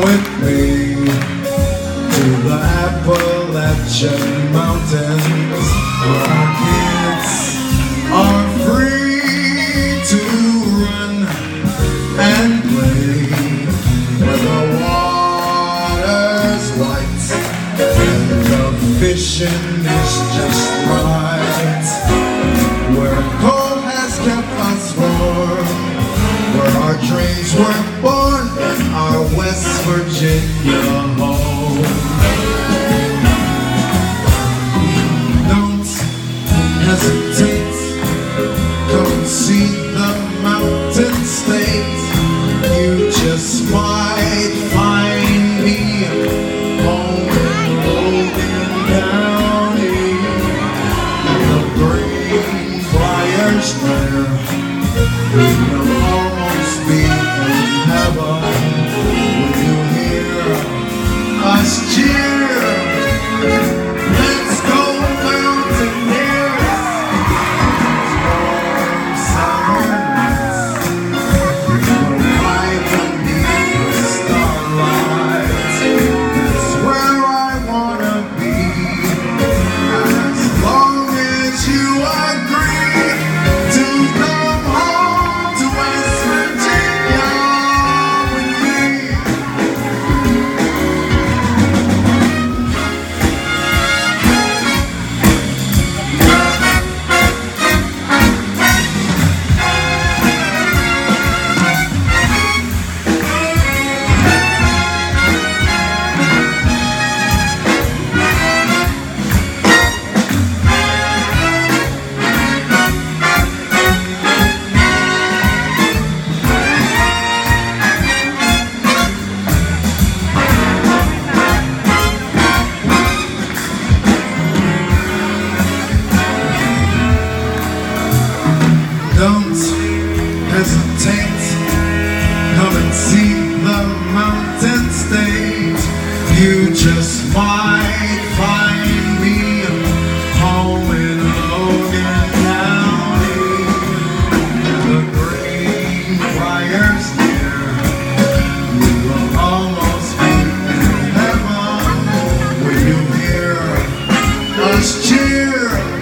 with me to the Appalachian Mountains. Where our kids are free to run and play where the water's white and the fishing is just right. Where cold has kept us warm where our dreams were Virginia home. Don't hesitate, come see the mountain state. You just might find me home in Logan County, and the green briars there. Don't hesitate. Come and see the mountain state. You just might find me home in Logan County. The green briars near. We will almost be in heaven when you hear us cheer.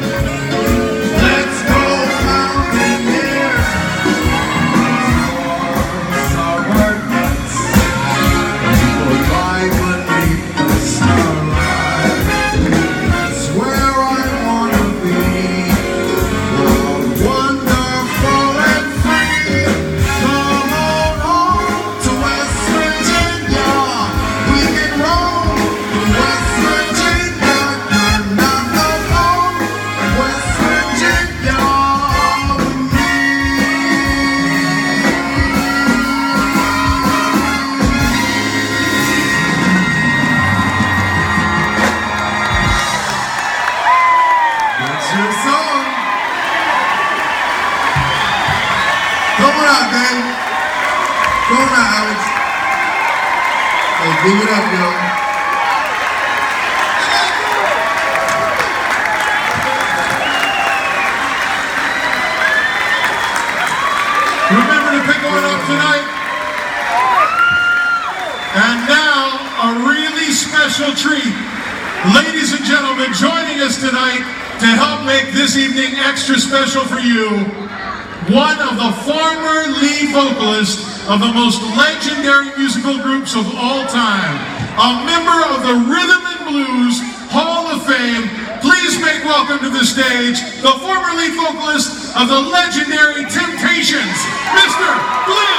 On out, man. Come on out, Alex. Hey, give it up, yo. Remember to pick one up tonight. And now, a really special treat. Ladies and gentlemen, joining us tonight to help make this evening extra special for you, one of the former lead vocalists of the most legendary musical groups of all time, a member of the Rhythm and Blues Hall of Fame. Please make welcome to the stage the former lead vocalist of the legendary Temptations, Mr. Glenn